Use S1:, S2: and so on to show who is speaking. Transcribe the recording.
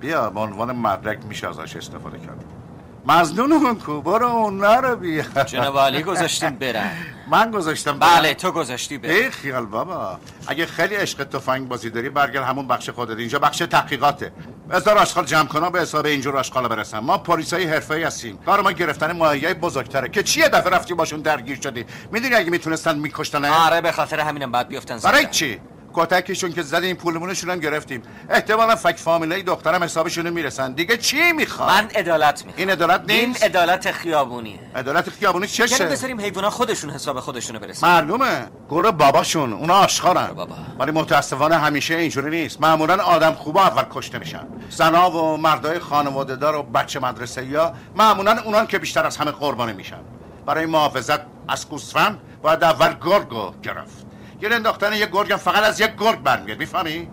S1: بیا به عنوان مدرک میشه ازش استفاده کرد. مزنون اون کو برو اون رو بیا.
S2: جناب علی گذاشتیم برن
S1: من گذاشتم
S2: بله تو گذاشتی برن
S1: ای خیال بابا اگه خیلی عشق تفنگ بازی داری برگرد همون بخش خودت. اینجا بخش تحقیقاته. بذار آشغال جمع کنم به حساب اینجور آشغال برسم. ما پلیسای حرفه‌ای هستیم. کار ما گرفتن ماهیای بزرگتره. که چیه؟ دفعه رفتی باشون درگیر شدی. می‌دونی اگه می‌تونستن میکشتن
S2: آره به خاطر همینم بعد بیفتن
S1: برای چی؟ کتکشون که زدیم پولمونشون هم گرفتیم. احتمالا فک فامیلای دخترم حسابشون می‌رسن. دیگه چی می‌خواد؟
S2: من عدالت می‌خوام.
S1: این عدالت نیست؟
S2: این عدالت خیابونیه.
S1: عدالت خیابونی چشه؟
S2: یعنی بذاریم حیونا خودشون حساب خودشونو برسن.
S1: معلومه. گروه باباشون. اونا آشخارن
S2: بابا.
S1: ولی متاسفانه همیشه اینجوری نیست. معمولا آدم خوبا اول کشته میشن. زنا و مردای خانواده دار و بچه مدرسه یا معمولا اونان که بیشتر از همه قربانی میشن. برای محافظت از گوسفند باید اول گرگو گرفت. گیر انداختن یه گرگ هم فقط از یک گرگ برمیاد می‌فهمی؟